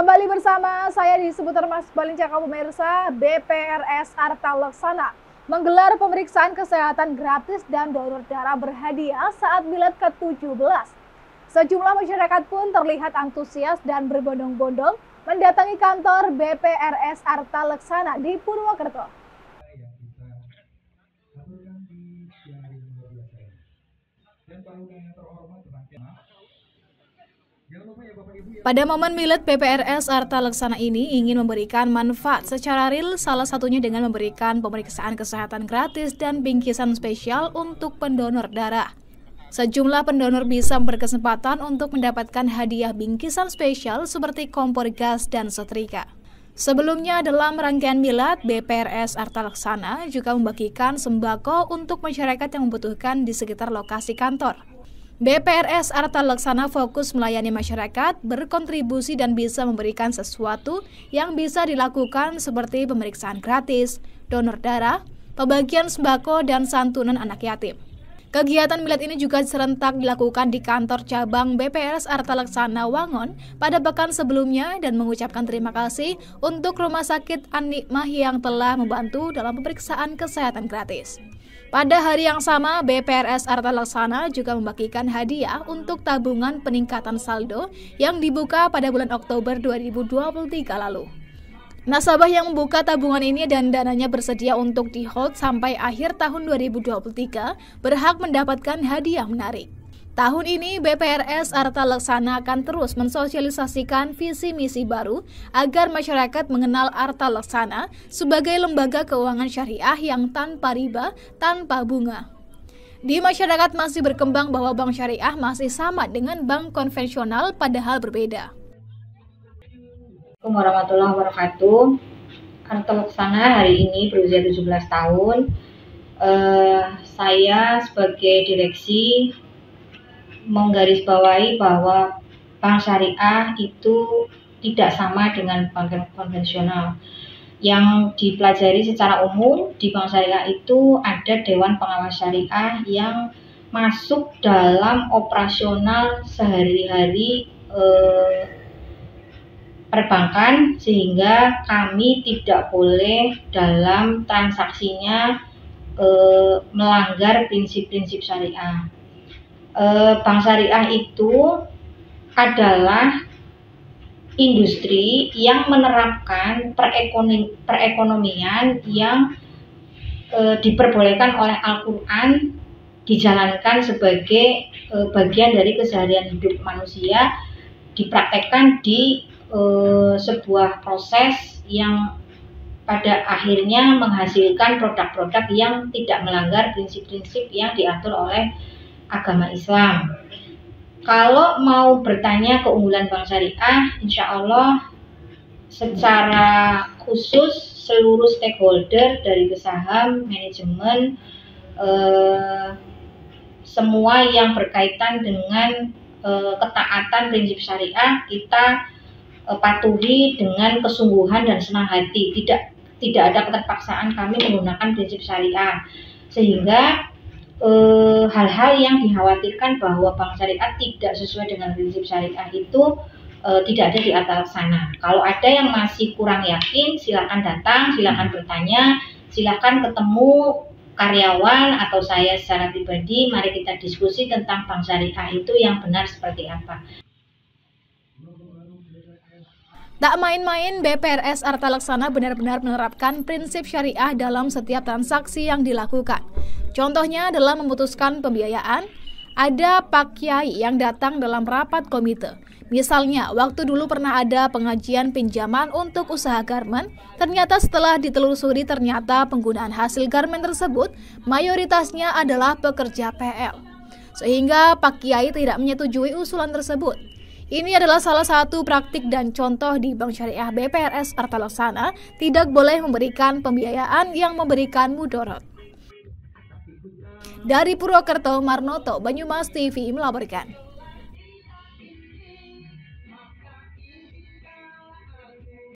Kembali bersama saya di seputar Mas Balincaka pemirsa, BPRS Arta Laksana menggelar pemeriksaan kesehatan gratis dan donor darah berhadiah saat milad ke-17. Sejumlah masyarakat pun terlihat antusias dan berbondong-bondong mendatangi kantor BPRS Arta Laksana di Purwokerto. Pada momen milad PPRS Arta Laksana ini ingin memberikan manfaat secara real salah satunya dengan memberikan pemeriksaan kesehatan gratis dan bingkisan spesial untuk pendonor darah. Sejumlah pendonor bisa berkesempatan untuk mendapatkan hadiah bingkisan spesial seperti kompor gas dan setrika. Sebelumnya dalam rangkaian milad, BPRS Arta Laksana juga membagikan sembako untuk masyarakat yang membutuhkan di sekitar lokasi kantor. BPRS Arta Laksana fokus melayani masyarakat, berkontribusi dan bisa memberikan sesuatu yang bisa dilakukan seperti pemeriksaan gratis, donor darah, pembagian sembako, dan santunan anak yatim. Kegiatan milad ini juga serentak dilakukan di kantor cabang BPRS Arta Laksana Wangon pada pekan sebelumnya dan mengucapkan terima kasih untuk Rumah Sakit Anikmah yang telah membantu dalam pemeriksaan kesehatan gratis. Pada hari yang sama, BPRS Arta Laksana juga membagikan hadiah untuk tabungan peningkatan saldo yang dibuka pada bulan Oktober 2023 lalu. Nasabah yang membuka tabungan ini dan dananya bersedia untuk di-hold sampai akhir tahun 2023 berhak mendapatkan hadiah menarik. Tahun ini BPRS Arta Laksana akan terus mensosialisasikan visi misi baru agar masyarakat mengenal Arta Laksana sebagai lembaga keuangan syariah yang tanpa riba, tanpa bunga. Di masyarakat masih berkembang bahwa bank syariah masih sama dengan bank konvensional padahal berbeda. Assalamualaikum warahmatullahi wabarakatuh. Arta Laksana hari ini berusia 17 tahun. Uh, saya sebagai direksi menggarisbawahi bahwa bank syariah itu tidak sama dengan bank konvensional. Yang dipelajari secara umum di bank syariah itu ada dewan pengawas syariah yang masuk dalam operasional sehari-hari eh, perbankan sehingga kami tidak boleh dalam transaksinya eh, melanggar prinsip-prinsip syariah. Eh, bank syariah itu adalah industri yang menerapkan perekonomi, perekonomian yang eh, diperbolehkan oleh Al-Quran dijalankan sebagai eh, bagian dari keseharian hidup manusia dipraktekkan di eh, sebuah proses yang pada akhirnya menghasilkan produk-produk yang tidak melanggar prinsip-prinsip yang diatur oleh agama Islam. Kalau mau bertanya keunggulan Bank Syariah, insya Allah secara khusus seluruh stakeholder dari pesaham, manajemen, eh, semua yang berkaitan dengan eh, ketaatan prinsip syariah kita eh, patuhi dengan kesungguhan dan senang hati. Tidak tidak ada keterpaksaan kami menggunakan prinsip syariah sehingga Eh, hal-hal yang dikhawatirkan bahwa bank syariah tidak sesuai dengan prinsip syariah itu e, tidak ada di atas sana. Kalau ada yang masih kurang yakin, silakan datang, silakan bertanya, silakan ketemu karyawan atau saya secara pribadi, mari kita diskusi tentang bank syariah itu yang benar seperti apa. Tak main-main, BPRS Arta Laksana benar-benar menerapkan prinsip syariah dalam setiap transaksi yang dilakukan. Contohnya dalam memutuskan pembiayaan, ada Pak Kiai yang datang dalam rapat komite. Misalnya, waktu dulu pernah ada pengajian pinjaman untuk usaha garmen, ternyata setelah ditelusuri ternyata penggunaan hasil garmen tersebut mayoritasnya adalah pekerja PL. Sehingga Pak Kiai tidak menyetujui usulan tersebut. Ini adalah salah satu praktik dan contoh di Bank Syariah BPRS Arta Laksana tidak boleh memberikan pembiayaan yang memberikan mudorot. Dari Purwokerto, Marnoto, Banyumas TV melaporkan.